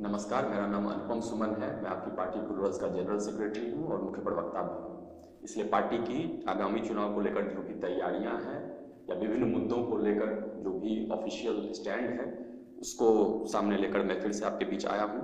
नमस्कार, मेरा नाम अनुपम सुमन है। मैं आपकी पार्टी प्लूरल्स का जनरल सेक्रेटरी हूँ और मुख्य प्रवक्ता भी हूँ। इसलिए पार्टी की आगामी चुनाव को लेकर जो भी तैयारियाँ हैं या विभिन्न मुद्दों को लेकर जो भी ऑफिशियल स्टैंड है, उसको सामने लेकर मैं फिर से आपके बीच आया हूँ।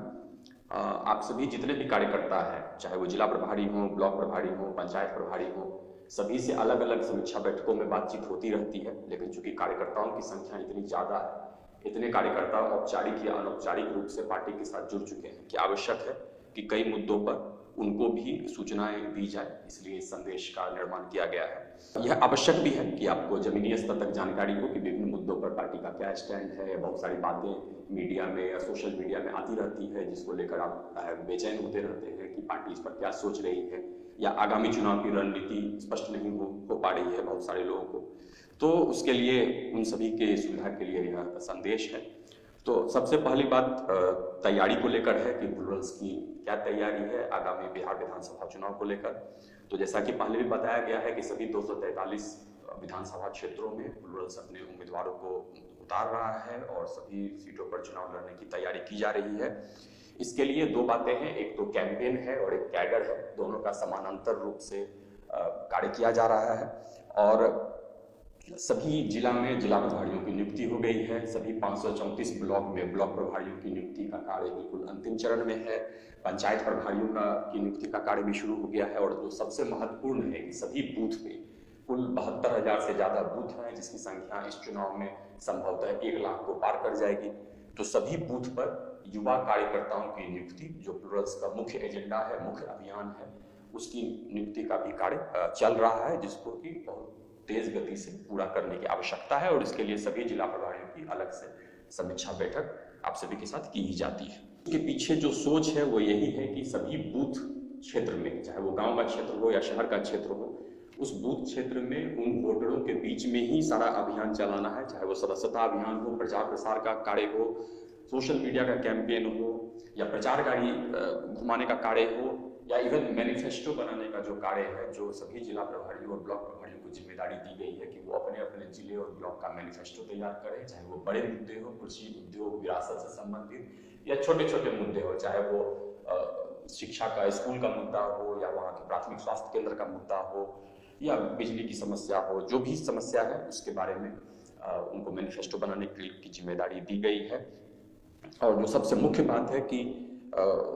आप सभी जितने भी कार्यकर्ता हैं, चाहे वो जिला प्रभारी हों, ब्लॉक प्रभारी हों, पंचायत प्रभारी हों, सभी से अलग अलग समीक्षा बैठकों में बातचीत होती रहती है। लेकिन चूँकि कार्यकर्ताओं की संख्या इतनी ज़्यादा है इतने कार्यकर्ता औपचारिक या अनौपचारिक रूप से पार्टी के साथ जुड़ चुके हैं कि आवश्यक है कि कई मुद्दों पर उनको भी सूचनाएँ दी जाए इसलिए इस संदेश का निर्माण किया गया है। यह आवश्यक भी है कि आपको जमीनी स्तर तक जानकारी हो कि विभिन्न मुद्दों पर पार्टी का क्या स्टैंड है बहुत सारी बातें मीडिया में या सोशल मीडिया में आती रहती है जिसको लेकर आप बेचैन होते रहते हैं कि पार्टी इस पर क्या सोच रही है या आगामी चुनाव की रणनीति स्पष्ट नहीं हो, हो पा रही है बहुत सारे लोगों को। तो उसके लिए उन सभी के सुविधा के लिए यह संदेश है। तो सबसे पहली बात तैयारी को लेकर है कि प्लूरल्स की क्या तैयारी है आगामी बिहार विधानसभा चुनाव को लेकर। तो जैसा कि पहले भी बताया गया है कि सभी 243 विधानसभा क्षेत्रों में प्लूरल्स अपने उम्मीदवारों को उतार रहा है और सभी सीटों पर चुनाव लड़ने की तैयारी की जा रही है। इसके लिए दो बातें हैं, एक तो कैंपेन है और एक कैडर है। दोनों का समानांतर रूप से कार्य किया जा रहा है और सभी जिला में जिला प्रभारियों की नियुक्ति हो गई है। सभी पाँच सौ चौंतीस ब्लॉक में ब्लॉक प्रभारियों की नियुक्ति का कार्य बिल्कुल अंतिम चरण में है। पंचायत प्रभारियों का, की नियुक्ति का कार्य भी शुरू हो गया है और जो सबसे महत्वपूर्ण है कि सभी बूथ पे कुल बहत्तर हज़ार से ज़्यादा बूथ हैं, जिसकी संख्या इस चुनाव में संभवतः एक लाख को पार कर जाएगी। तो सभी बूथ पर युवा कार्यकर्ताओं की नियुक्ति, जो प्लूरल्स का मुख्य एजेंडा है, मुख्य अभियान है, उसकी नियुक्ति का भी कार्य चल रहा है, जिसको कि बहुत तेज गति से पूरा करने की आवश्यकता है और इसके लिए सभी जिला प्रभारियों की अलग से समीक्षा बैठक आप सभी के साथ की जाती है। इसके पीछे जो सोच है वो यही है कि सभी बूथ क्षेत्र में, चाहे वो गाँव का क्षेत्र हो या शहर का क्षेत्र हो, उस बूथ क्षेत्र में उन वोटरों के बीच में ही सारा अभियान चलाना है, चाहे वो सदस्यता अभियान हो, प्रचार प्रसार का कार्य हो, सोशल मीडिया का कैंपेन हो, या प्रचार गाड़ी घुमाने का कार्य हो, या इवन मैनिफेस्टो बनाने का जो कार्य है, जो सभी जिला प्रभारियों और ब्लॉक प्रभारियों को ज़िम्मेदारी दी गई है कि वो अपने अपने ज़िले और ब्लॉक का मैनिफेस्टो तैयार करें, चाहे वो बड़े मुद्दे हो, कृषि उद्योग विरासत से संबंधित, या छोटे छोटे मुद्दे हो, चाहे वो शिक्षा का, स्कूल का मुद्दा हो, या वहाँ के प्राथमिक स्वास्थ्य केंद्र का मुद्दा हो, या बिजली की समस्या हो, जो भी समस्या है, उसके बारे में उनको मैनिफेस्टो बनाने की ज़िम्मेदारी दी गई है। और जो सबसे मुख्य बात है कि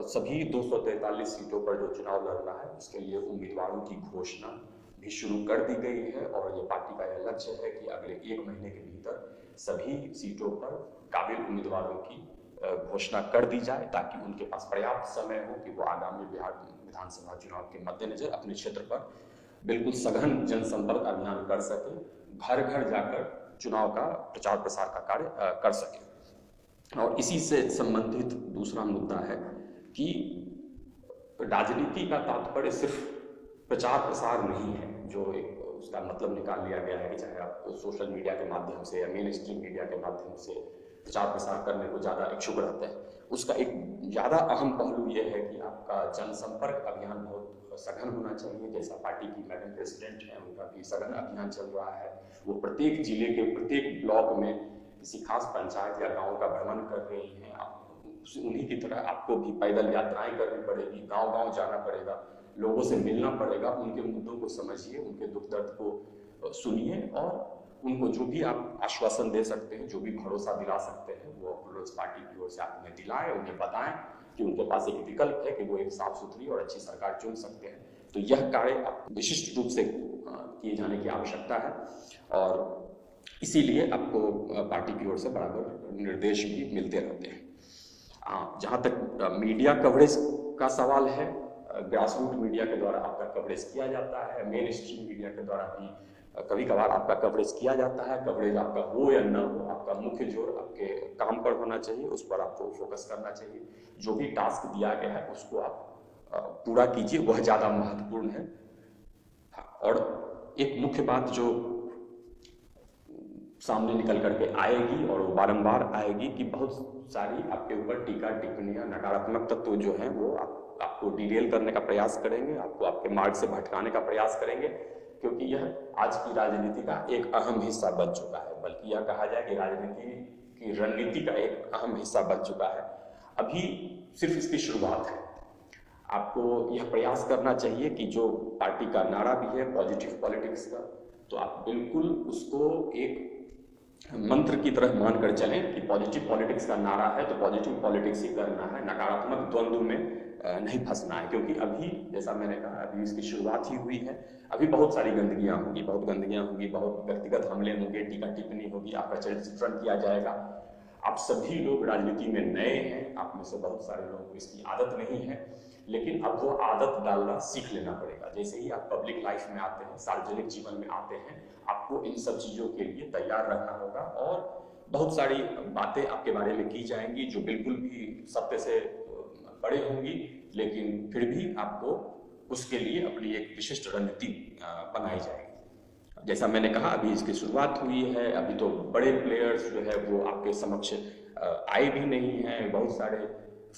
सभी 243 सीटों पर जो चुनाव लड़ना है, उसके लिए उम्मीदवारों की घोषणा भी शुरू कर दी गई है और ये पार्टी का यह लक्ष्य है कि अगले एक महीने के भीतर सभी सीटों पर काबिल उम्मीदवारों की घोषणा कर दी जाए ताकि उनके पास पर्याप्त समय हो कि वो आगामी बिहार विधानसभा चुनाव के मद्देनजर अपने क्षेत्र पर बिल्कुल सघन जनसंपर्क अभियान कर सके, घर घर जाकर चुनाव का प्रचार प्रसार का कार्य कर सके। और इसी से संबंधित दूसरा मुद्दा है कि राजनीति का तात्पर्य सिर्फ़ प्रचार प्रसार नहीं है जो एक उसका मतलब निकाल लिया गया है कि चाहे आप सोशल मीडिया के माध्यम से या मेन स्ट्रीम मीडिया के माध्यम से प्रचार प्रसार करने को ज़्यादा इच्छुक रहते हैं। उसका एक ज़्यादा अहम पहलू यह है कि आपका जनसंपर्क अभियान बहुत सघन होना चाहिए। जैसा पार्टी की मैडम प्रेसिडेंट है, उनका भी सघन अभियान चल रहा है। वो प्रत्येक ज़िले के प्रत्येक ब्लॉक में किसी खास पंचायत या गाँव का भ्रमण कर रही हैं। उन्हीं की तरह आपको भी पैदल यात्राएँ करनी पड़ेगी गाँव गाँव जाना पड़ेगा। लोगों से मिलना पड़ेगा, उनके मुद्दों को समझिए, उनके दुख दर्द को सुनिए और उनको जो भी आप आश्वासन दे सकते हैं, जो भी भरोसा दिला सकते हैं, वो प्लूरल्स पार्टी की ओर से आप उन्हें दिलाएँ, उन्हें बताएँ कि उनके पास एक विकल्प है कि वो एक साफ़ सुथरी और अच्छी सरकार चुन सकते हैं। तो यह कार्य आप विशिष्ट रूप से किए जाने की आवश्यकता है और इसीलिए आपको पार्टी की ओर से बराबर निर्देश भी मिलते रहते हैं। जहाँ तक मीडिया कवरेज का सवाल है ग्रास रूट मीडिया के द्वारा आपका कवरेज किया जाता है मेन स्ट्रीम मीडिया के द्वारा भी कभी कभार आपका कवरेज किया जाता है कवरेज आपका हो या ना हो आपका मुख्य ज़ोर आपके काम पर होना चाहिए उस पर आपको फोकस करना चाहिए। जो भी टास्क दिया गया है उसको आप पूरा कीजिए वह ज़्यादा महत्वपूर्ण है। हाँ, और एक मुख्य बात जो सामने निकल करके आएगी और वो बारंबार आएगी कि बहुत सारी आपके ऊपर टीका टिप्पणियाँ नकारात्मक तत्व तो जो है वो आप, आपको डिटेल करने का प्रयास करेंगे, आपको आपके मार्ग से भटकाने का प्रयास करेंगे, क्योंकि यह आज की राजनीति का एक अहम हिस्सा बन चुका है। बल्कि यह कहा जाए कि राजनीति की रणनीति का एक अहम हिस्सा बन चुका है। अभी सिर्फ़ इसकी शुरुआत है। आपको यह प्रयास करना चाहिए कि जो पार्टी का नारा भी है पॉजिटिव पॉलिटिक्स का तो आप बिल्कुल उसको एक मंत्र की तरह मानकर चलें कि पॉजिटिव पॉलिटिक्स का नारा है तो पॉजिटिव पॉलिटिक्स ही करना है। नकारात्मक द्वंद्व में नहीं फंसना है, क्योंकि अभी, जैसा मैंने कहा, अभी इसकी शुरुआत ही हुई है। अभी बहुत सारी गंदगियाँ होंगी, बहुत गंदगियाँ होंगी, बहुत व्यक्तिगत हमले होंगे, टीका टिप्पणी होगी, आपका चरित्र चित्रण किया जाएगा। आप सभी लोग राजनीति में नए हैं, आप में से बहुत सारे लोगों को इसकी आदत नहीं है, लेकिन अब वो आदत डालना सीख लेना पड़ेगा। जैसे ही आप पब्लिक लाइफ में आते हैं, सार्वजनिक जीवन में आते हैं, आपको इन सब चीज़ों के लिए तैयार रहना होगा और बहुत सारी बातें आपके बारे में की जाएँगी जो बिल्कुल भी सत्य से बड़े होंगी, लेकिन फिर भी आपको उसके लिए अपनी एक विशिष्ट रणनीति बनाई जाएगी। जैसा मैंने कहा, अभी इसकी शुरुआत हुई है। अभी तो बड़े प्लेयर्स जो है वो आपके समक्ष आए भी नहीं हैं। बहुत सारे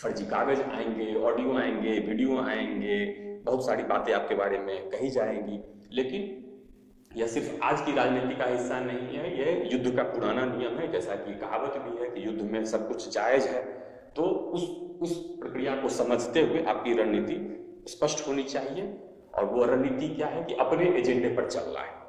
फर्जी कागज़ आएँगे ऑडियो आएँगे वीडियो आएँगे। बहुत सारी बातें आपके बारे में कही जाएँगी। लेकिन यह सिर्फ़ आज की राजनीति का हिस्सा नहीं है। यह युद्ध का पुराना नियम है। जैसा कि कहावत भी है कि युद्ध में सब कुछ जायज़ है। तो उस उस प्रक्रिया को समझते हुए आपकी रणनीति स्पष्ट होनी चाहिए। और वो रणनीति क्या है कि अपने एजेंडे पर चलना है।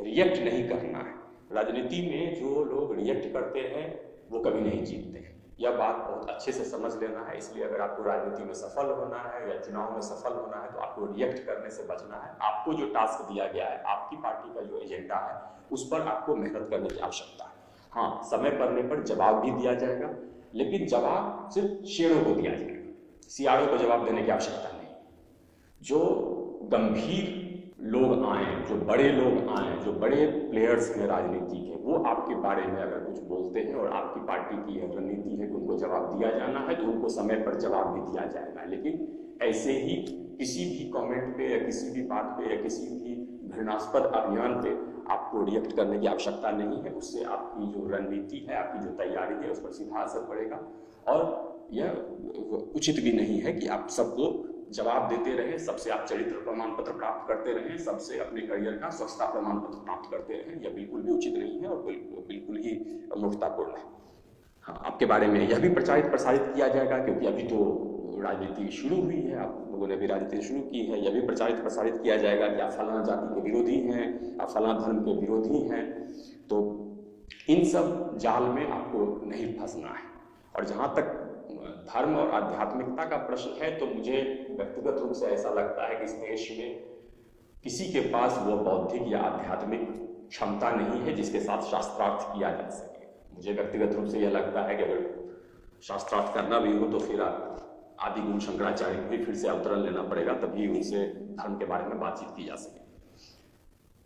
रिएक्ट नहीं करना है। राजनीति में जो लोग रिएक्ट करते हैं, वो कभी नहीं जीतते। यह बात बहुत अच्छे से समझ लेना है, इसलिए अगर आपको राजनीति में सफल होना है या चुनाव में सफल होना है तो आपको रिएक्ट करने से बचना है। आपको जो टास्क दिया गया है, आपकी पार्टी का जो एजेंडा है, उस पर आपको मेहनत करने की आवश्यकता है। हाँ समय पड़ने पर जवाब भी दिया जाएगा, लेकिन जवाब सिर्फ़ शेरों को दिया जाएगा। सियाड़ों को जवाब देने की आवश्यकता नहीं। जो गंभीर लोग आए जो बड़े लोग आए जो बड़े प्लेयर्स हैं राजनीति के, वो आपके बारे में अगर कुछ बोलते हैं और आपकी पार्टी की रणनीति है कि उनको जवाब दिया जाना है तो उनको समय पर जवाब भी दिया जाएगा। लेकिन ऐसे ही किसी भी कमेंट पे या किसी भी बात पे या किसी भी घृणास्पद अभियान पे आपको रिएक्ट करने की आवश्यकता नहीं है, उससे आपकी जो रणनीति है, आपकी जो तैयारी है, उस पर सीधा असर पड़ेगा। और यह उचित भी नहीं है कि आप सबको जवाब देते रहे सबसे आप चरित्र प्रमाण पत्र प्राप्त करते रहे सबसे अपने करियर का स्वच्छता प्रमाण पत्र प्राप्त करते रहे यह बिल्कुल भी उचित नहीं है और बिल्कुल, ही मूर्खतापूर्ण है। हाँ आपके बारे में यह भी प्रचारित प्रसारित किया जाएगा क्योंकि अभी तो राजनीति शुरू हुई है आप लोगों ने भी राजनीति शुरू की है यह भी प्रचारित प्रसारित किया जाएगा कि आप फलाना जाति के विरोधी हैं आप फलाना धर्म के विरोधी हैं तो इन सब जाल में आपको नहीं फंसना है। और जहाँ तक धर्म और आध्यात्मिकता का प्रश्न है तो मुझे व्यक्तिगत रूप से ऐसा लगता है कि इस देश में किसी के पास वो बौद्धिक या आध्यात्मिक क्षमता नहीं है जिसके साथ शास्त्रार्थ किया जा सके। मुझे व्यक्तिगत रूप से यह लगता है कि अगर शास्त्रार्थ करना भी हो तो फिर आदि गुरु शंकराचार्य को भी फिर से अवतरण लेना पड़ेगा, तभी उनसे धर्म के बारे में बातचीत की जा सके।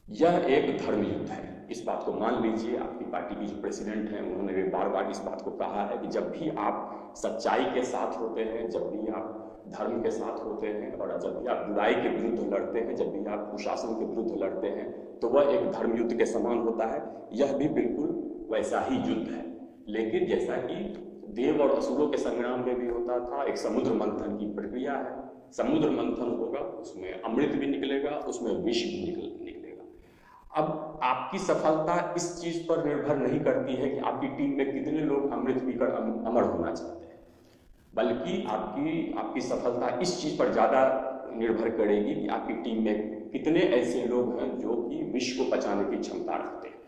यह एक धर्म युद्ध है। इस बात को मान लीजिए, आपकी पार्टी की जो प्रेसिडेंट हैं, उन्होंने भी बार बार इस बात को कहा है कि जब भी आप सच्चाई के साथ होते हैं, जब भी आप धर्म के साथ होते हैं और जब भी आप बुराई के विरुद्ध लड़ते हैं, जब भी आप कुशासन के विरुद्ध लड़ते हैं तो वह एक धर्म युद्ध के समान होता है। यह भी बिल्कुल वैसा ही युद्ध है। लेकिन जैसा कि देव और असुरों के संग्राम में भी होता था, एक समुद्र मंथन की प्रक्रिया है। समुद्र मंथन होगा, उसमें अमृत भी निकलेगा, उसमें विष भी निकल अब आपकी सफलता इस चीज़ पर निर्भर नहीं करती है कि आपकी टीम में कितने लोग अमृत पीकर अमर होना चाहते हैं। बल्कि आपकी आपकी सफलता इस चीज़ पर ज़्यादा निर्भर करेगी कि आपकी टीम में कितने ऐसे लोग हैं जो कि विश्व को बचाने की क्षमता रखते हैं।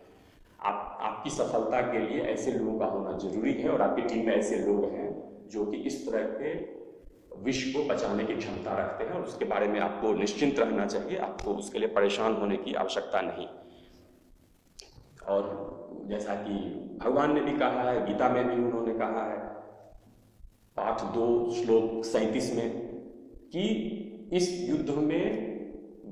आप, आपकी सफलता के लिए ऐसे लोगों का होना ज़रूरी है और आपकी टीम में ऐसे लोग हैं जो कि इस तरह के विश्व को बचाने की क्षमता रखते हैं और उसके बारे में आपको निश्चिंत रहना चाहिए। आपको उसके लिए परेशान होने की आवश्यकता नहीं। और जैसा कि भगवान ने भी कहा है, गीता में भी उन्होंने कहा है, पाठ दो, श्लोक सैतीस में, कि इस युद्ध में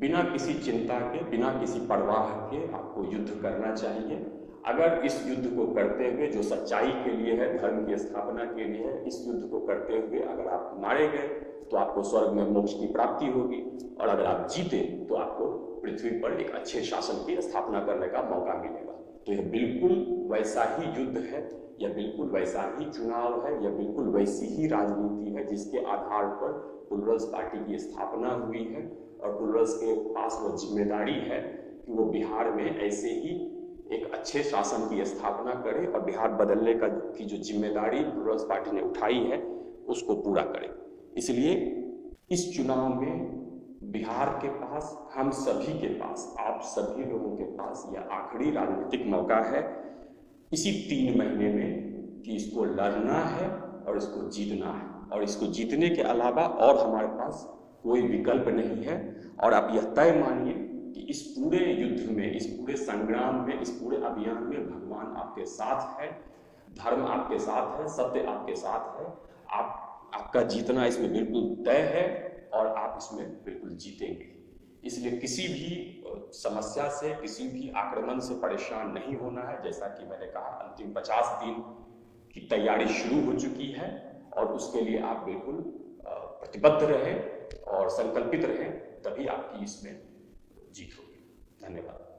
बिना किसी चिंता के, बिना किसी परवाह के आपको युद्ध करना चाहिए। अगर इस युद्ध को करते हुए, जो सच्चाई के लिए है, धर्म की स्थापना के लिए है, इस युद्ध को करते हुए अगर आप मारे गए तो आपको स्वर्ग में मोक्ष की प्राप्ति होगी। और अगर आप जीते तो आपको पृथ्वी पर एक अच्छे शासन की स्थापना करने का मौका मिलेगा। तो यह बिल्कुल वैसा ही युद्ध है, यह बिल्कुल वैसा ही चुनाव है, यह बिल्कुल वैसी ही राजनीति है, जिसके आधार पर पुलरल्स पार्टी की स्थापना हुई है। और पुलरल्स के पास वो ज़िम्मेदारी है कि वो बिहार में ऐसे ही एक अच्छे शासन की स्थापना करे और बिहार बदलने का की जो ज़िम्मेदारी पुलरल्स पार्टी ने उठाई है, उसको पूरा करें। इसलिए इस चुनाव में बिहार के पास, हम सभी के पास, आप सभी लोगों के पास यह आखिरी राजनीतिक मौका है। इसी तीन महीने में कि इसको लड़ना है और इसको जीतना है। और इसको जीतने के अलावा और हमारे पास कोई विकल्प नहीं है। और आप यह तय मानिए कि इस पूरे युद्ध में, इस पूरे संग्राम में, इस पूरे अभियान में भगवान आपके साथ है, धर्म आपके साथ है, सत्य आपके साथ है। आप, आपका जीतना इसमें बिल्कुल तय है और आप इसमें बिल्कुल जीतेंगे। इसलिए किसी भी समस्या से, किसी भी आक्रमण से परेशान नहीं होना है। जैसा कि मैंने कहा, अंतिम पचास दिन की तैयारी शुरू हो चुकी है और उसके लिए आप बिल्कुल प्रतिबद्ध रहे और संकल्पित रहें, तभी आपकी इसमें जीत होगी धन्यवाद